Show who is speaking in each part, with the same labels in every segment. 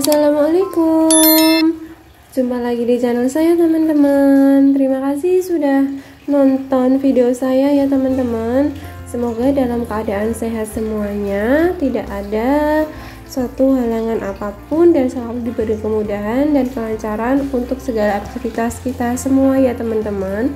Speaker 1: Assalamualaikum. Jumpa lagi di channel saya teman-teman. Terima kasih sudah nonton video saya ya teman-teman. Semoga dalam keadaan sehat semuanya. Tidak ada suatu halangan apa pun Dan selalu diberi kemudahan dan kelancaran Untuk segala aktivitas kita semua ya teman-teman.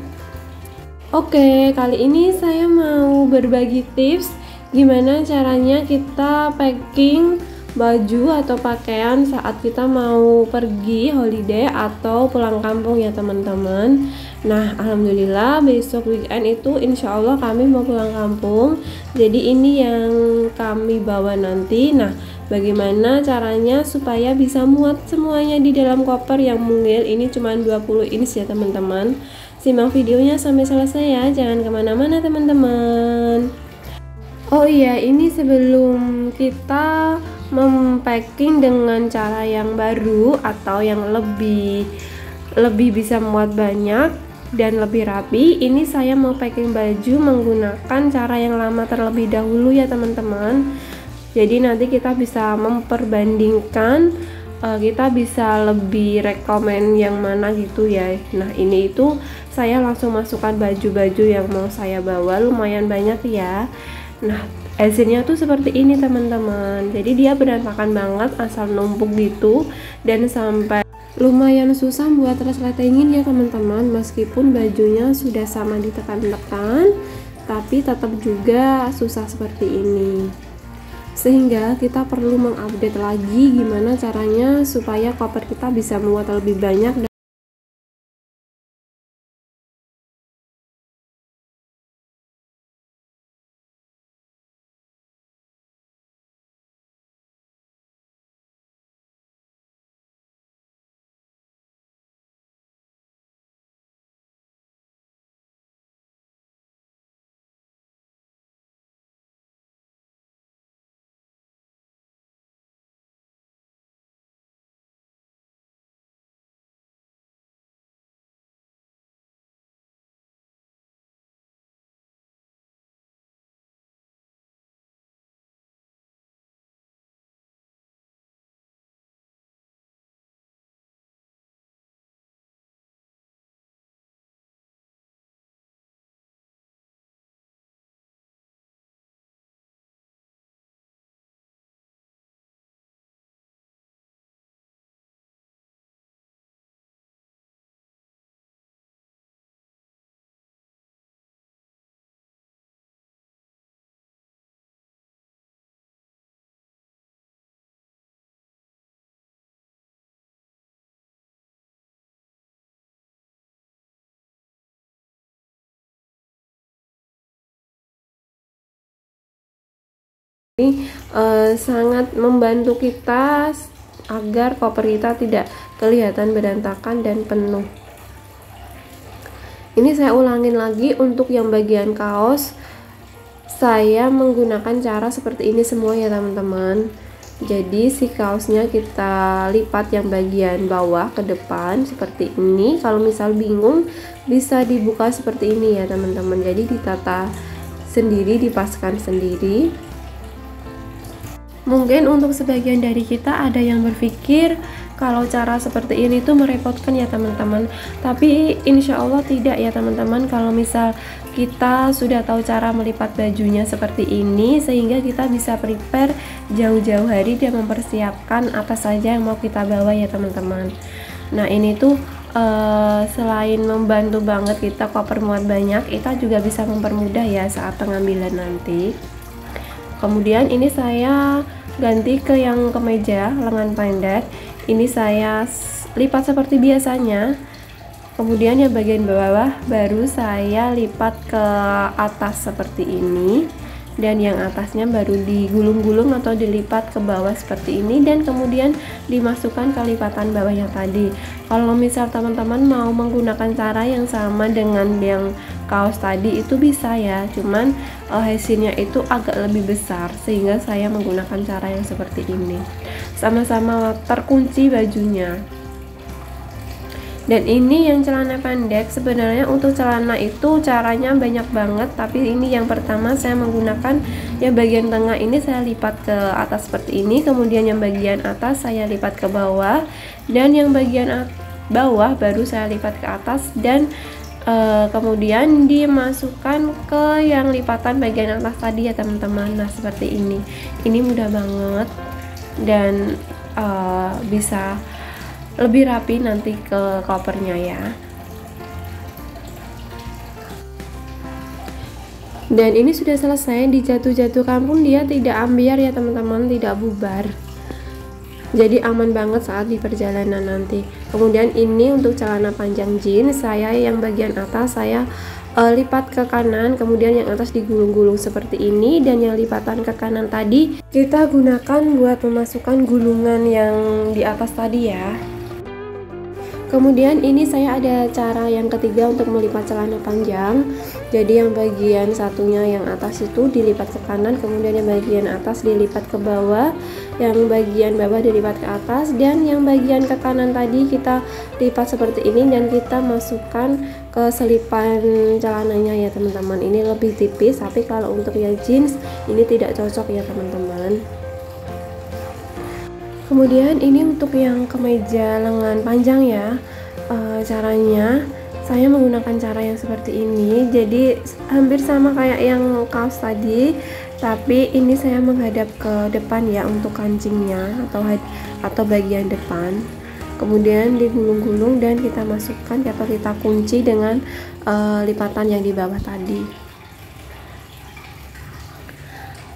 Speaker 1: Oke kali ini saya mau berbagi tips Gimana caranya kita packing baju atau pakaian saat kita mau pergi holiday atau pulang kampung ya teman-teman. Nah alhamdulillah besok weekend itu insya Allah kami mau pulang kampung. Jadi ini yang kami bawa nanti. Nah bagaimana caranya supaya bisa muat semuanya di dalam koper yang mungil? Ini cuma 20 inch ya teman-teman. Simak videonya sampai selesai ya. Jangan ke mana-mana teman-teman. Oh iya ini sebelum kita mempacking dengan cara yang baru atau yang lebih lebih bisa muat banyak dan lebih rapi ini saya mau packing baju menggunakan cara yang lama terlebih dahulu ya teman-teman. Jadi nanti kita bisa memperbandingkan uh, kita bisa lebih rekomend yang mana gitu ya. Nah ini itu saya langsung masukkan baju-baju yang mau saya bawa lumayan banyak ya. Nah hasilnya tuh seperti ini teman-teman. Jadi dia berantakan banget asal numpuk gitu. Dan sampai lumayan susah buat resletingin ya teman-teman. Meskipun bajunya sudah sama ditekan-tekan tapi tetap juga susah seperti ini. Sehingga kita perlu mengupdate lagi gimana caranya supaya koper kita bisa muat lebih banyak ini uh, sangat membantu kita agar koper kita tidak kelihatan berantakan dan penuh. Ini saya ulangin lagi untuk yang bagian kaos. Saya menggunakan cara seperti ini semua ya teman-teman. Jadi si kaosnya kita lipat yang bagian bawah ke depan seperti ini. Kalau misal bingung bisa dibuka seperti ini ya teman-teman. Jadi ditata sendiri dipaskan sendiri Mungkin untuk sebagian dari kita ada yang berpikir kalau cara seperti ini tuh merepotkan ya teman-teman. Tapi insya Allah tidak ya teman-teman. Kalau misal kita sudah tahu cara melipat bajunya seperti ini sehingga kita bisa prepare jauh-jauh hari dan mempersiapkan apa saja yang mau kita bawa ya teman-teman. Nah ini tuh uh, selain membantu banget kita koper muat banyak kita juga bisa mempermudah ya saat pengambilan nanti kemudian ini saya ganti ke yang kemeja lengan pendek. Ini saya lipat seperti biasanya. Kemudian yang bagian bawah baru saya lipat ke atas seperti ini dan yang atasnya baru digulung-gulung atau dilipat ke bawah seperti ini dan kemudian dimasukkan ke lipatan bawah yang tadi. Kalau misal teman-teman mau menggunakan cara yang sama dengan yang kaos tadi itu bisa ya. Cuman uh, hasilnya itu agak lebih besar sehingga saya menggunakan cara yang seperti ini. Sama-sama terkunci bajunya dan ini yang celana pendek. Sebenarnya untuk celana itu caranya banyak banget tapi ini yang pertama saya menggunakan yang bagian tengah ini saya lipat ke atas seperti ini kemudian yang bagian atas saya lipat ke bawah dan yang bagian bawah baru saya lipat ke atas dan e, kemudian dimasukkan ke yang lipatan bagian atas tadi ya teman-teman. Nah seperti ini. Ini mudah banget dan e, bisa lebih rapi nanti ke covernya ya. Dan ini sudah selesai dijatuh-jatuhkan pun dia tidak ambiar ya teman-teman. Tidak bubar. Jadi aman banget saat di perjalanan nanti. Kemudian ini untuk celana panjang jeans. Saya yang bagian atas saya uh, lipat ke kanan kemudian yang atas digulung-gulung seperti ini. Dan yang lipatan ke kanan tadi kita gunakan buat memasukkan gulungan yang di atas tadi ya kemudian ini saya ada cara yang ketiga untuk melipat celana panjang. Jadi yang bagian satunya yang atas itu dilipat ke kanan kemudian yang bagian atas dilipat ke bawah yang bagian bawah dilipat ke atas dan yang bagian ke kanan tadi kita lipat seperti ini dan kita masukkan ke selipan celananya ya teman-teman. Ini lebih tipis tapi kalau untuk yang jeans ini tidak cocok ya teman-teman kemudian ini untuk yang kemeja lengan panjang ya e, caranya. Saya menggunakan cara yang seperti ini. Jadi hampir sama kayak yang kaos tadi tapi ini saya menghadap ke depan ya untuk kancingnya atau atau bagian depan. Kemudian digulung-gulung dan kita masukkan atau kita kunci dengan uh, lipatan yang di bawah tadi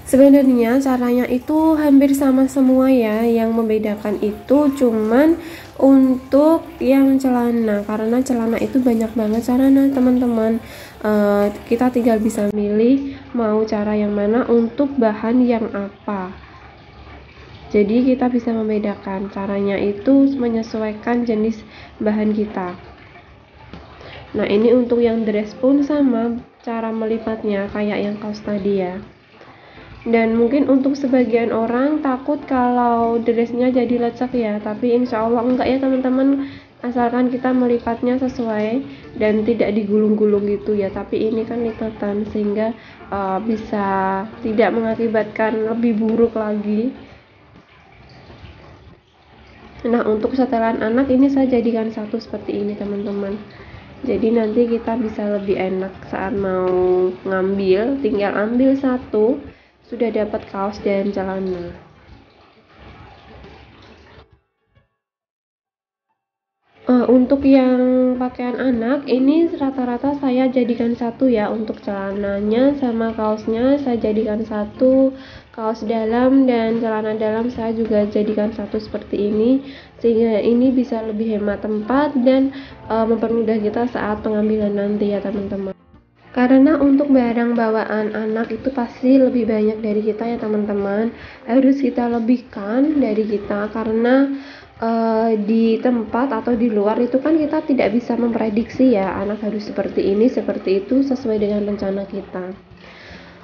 Speaker 1: sebenarnya caranya itu hampir sama semua ya. Yang membedakan itu cuman untuk yang celana. Karena celana itu banyak banget caranya teman-teman. Uh, kita tinggal bisa milih mau cara yang mana untuk bahan yang apa. Jadi kita bisa membedakan caranya itu menyesuaikan jenis bahan kita. Nah ini untuk yang dress pun sama cara melipatnya kayak yang kaos tadi ya dan mungkin untuk sebagian orang takut kalau dressnya jadi lecek ya. Tapi insya Allah enggak ya teman-teman. Asalkan kita melipatnya sesuai dan tidak digulung-gulung gitu ya. Tapi ini kan lipatan sehingga uh, bisa tidak mengakibatkan lebih buruk lagi. Nah untuk setelan anak ini saya jadikan satu seperti ini teman-teman. Jadi nanti kita bisa lebih enak saat mau ngambil. Tinggal ambil satu sudah dapat kaos dan celana. Uh, untuk yang pakaian anak ini rata-rata saya jadikan satu ya untuk celananya sama kaosnya saya jadikan satu kaos dalam dan celana dalam saya juga jadikan satu seperti ini sehingga ini bisa lebih hemat tempat dan uh, mempermudah kita saat pengambilan nanti ya teman-teman karena untuk barang bawaan anak itu pasti lebih banyak dari kita ya teman-teman. Harus kita lebihkan dari kita karena uh, di tempat atau di luar itu kan kita tidak bisa memprediksi ya anak harus seperti ini seperti itu sesuai dengan rencana kita.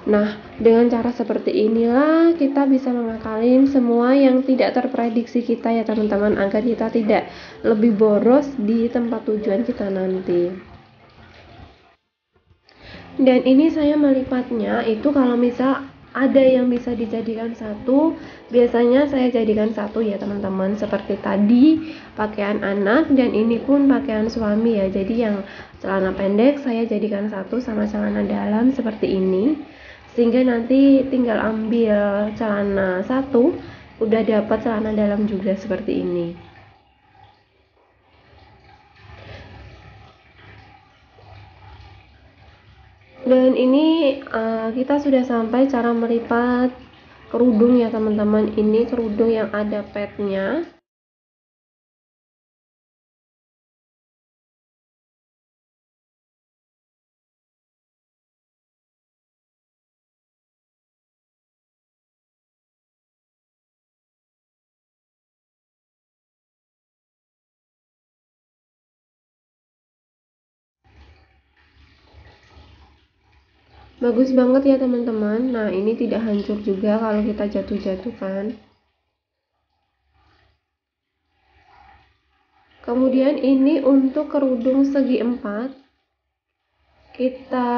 Speaker 1: Nah, dengan cara seperti inilah kita bisa mengakalin semua yang tidak terprediksi kita ya teman-teman agar kita tidak lebih boros di tempat tujuan kita nanti dan ini saya melipatnya itu kalau misal ada yang bisa dijadikan satu biasanya saya jadikan satu ya teman-teman. Seperti tadi pakaian anak dan ini pun pakaian suami ya. Jadi yang celana pendek saya jadikan satu sama celana dalam seperti ini. Sehingga nanti tinggal ambil celana satu udah dapat celana dalam juga seperti ini dan ini uh, kita sudah sampai cara melipat kerudung ya teman-teman. Ini kerudung yang ada petnya bagus banget ya teman-teman. Nah ini tidak hancur juga kalau kita jatuh-jatuhkan kemudian ini untuk kerudung segi empat. Kita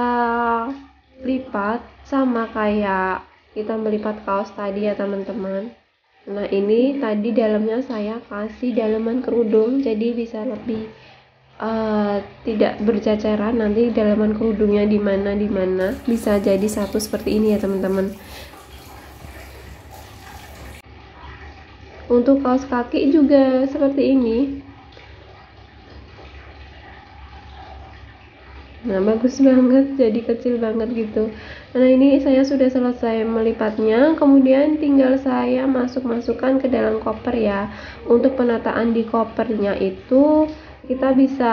Speaker 1: lipat sama kayak kita melipat kaos tadi ya teman-teman. Nah ini tadi dalamnya saya kasih dalaman kerudung jadi bisa lebih uh, tidak berceceran nanti dalaman kerudungnya di mana di mana. Bisa jadi satu seperti ini ya teman-teman. Untuk kaos kaki juga seperti ini. Nah bagus banget. Jadi kecil banget gitu. Nah ini saya sudah selesai melipatnya. Kemudian tinggal saya masuk-masukkan ke dalam koper ya. Untuk penataan di kopernya itu kita bisa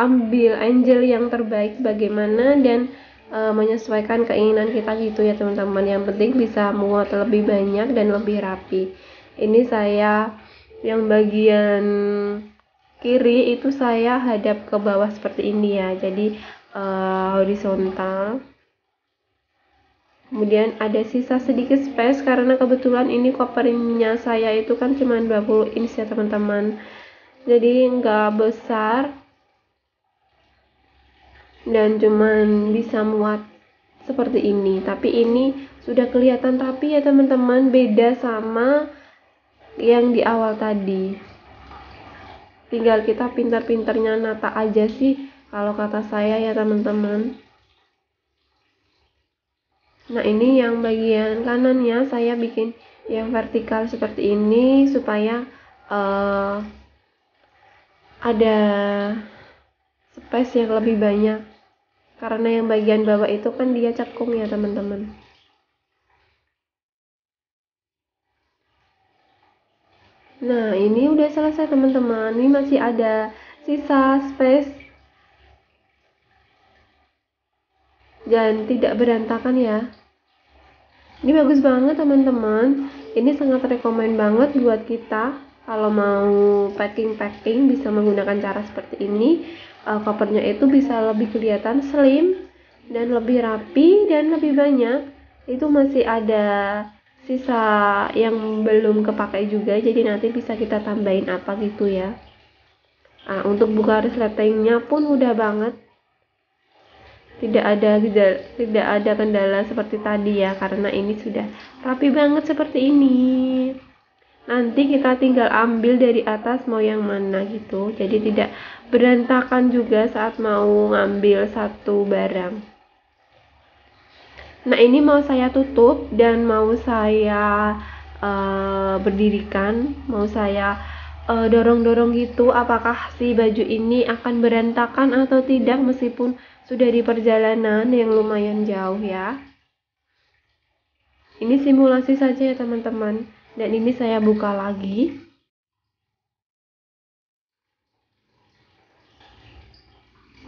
Speaker 1: ambil angel yang terbaik bagaimana dan e, menyesuaikan keinginan kita gitu ya teman-teman. Yang penting bisa muat lebih banyak dan lebih rapi. Ini saya yang bagian kiri itu saya hadap ke bawah seperti ini ya. Jadi uh, horizontal. Kemudian ada sisa sedikit space karena kebetulan ini kopernya saya itu kan cuma 20 inch ya teman-teman jadi nggak besar dan cuman bisa muat seperti ini. Tapi ini sudah kelihatan rapi ya teman-teman. Beda sama yang di awal tadi. Tinggal kita pintar-pintarnya nata aja sih kalau kata saya ya teman-teman. Nah ini yang bagian kanannya. Saya bikin yang vertikal seperti ini supaya uh, ada space yang lebih banyak. Karena yang bagian bawah itu kan dia cekung ya teman-teman. Nah ini udah selesai teman-teman. Ini masih ada sisa space. Dan tidak berantakan ya. Ini bagus banget teman-teman. Ini sangat rekomend banget buat kita kalau mau packing-packing bisa menggunakan cara seperti ini. Uh, covernya itu bisa lebih kelihatan slim dan lebih rapi dan lebih banyak. Itu masih ada sisa yang belum kepakai juga jadi nanti bisa kita tambahin apa gitu ya. Nah, untuk buka resletingnya pun udah banget. Tidak ada tidak ada kendala seperti tadi ya karena ini sudah rapi banget seperti ini nanti kita tinggal ambil dari atas mau yang mana gitu jadi tidak berantakan juga saat mau ngambil satu barang nah ini mau saya tutup dan mau saya uh, berdirikan mau saya uh, dorong-dorong gitu apakah si baju ini akan berantakan atau tidak meskipun sudah di perjalanan yang lumayan jauh ya. Ini simulasi saja ya teman-teman. Dan ini saya buka lagi.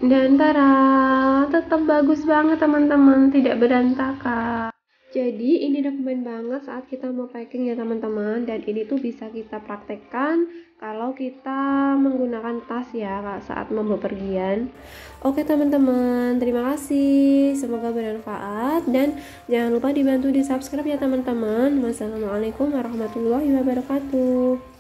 Speaker 1: Dan tara, tetap bagus banget teman-teman, tidak berantakan. Jadi ini dokumen banget saat kita mau packing ya teman-teman dan ini tuh bisa kita praktekkan kalau kita menggunakan tas ya saat mau bepergian. Oke teman-teman, terima kasih. Semoga bermanfaat dan jangan lupa dibantu di subscribe ya teman-teman. Wassalamualaikum warahmatullahi wabarakatuh.